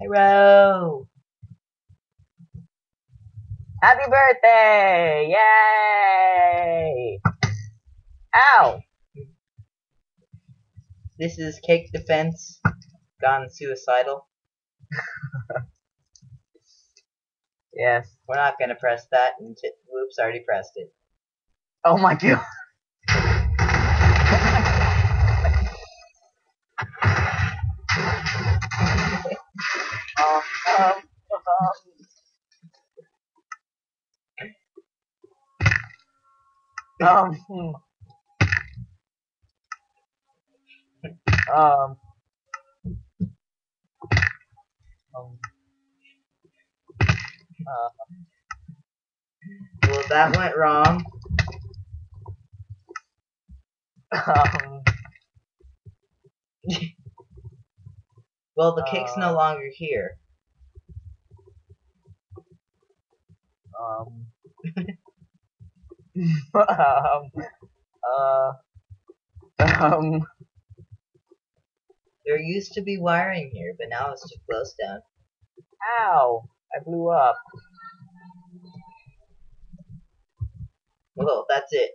Hero! Happy birthday! Yay! Ow! This is Cake Defense gone suicidal. yes, we're not gonna press that. And whoops, already pressed it. Oh my god. Um, um, um, hmm. um, um, uh, well, that went wrong. um, well, the cake's uh, no longer here. Um, um, uh, um, there used to be wiring here, but now it's just closed down. ow, I blew up. Well, that's it.